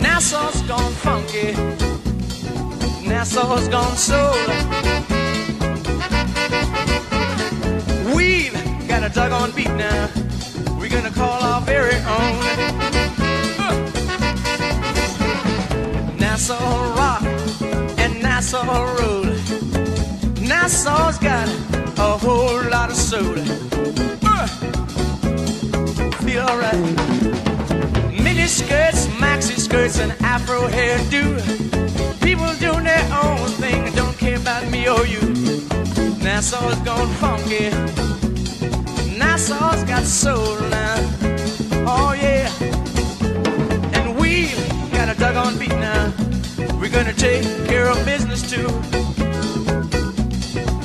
Nassau's gone funky. Nassau's gone soul. We've got a dug on beat now. We're gonna call our very own. Nassau rock and Nassau roll. Nassau's got soul. Feel alright. Mini skirts, maxi skirts, and afro hairdo. People doing their own thing, don't care about me or you. Nassau's gone funky. Nassau's got soul now. Oh yeah. And we got a doggone beat now. We're gonna take care of business too.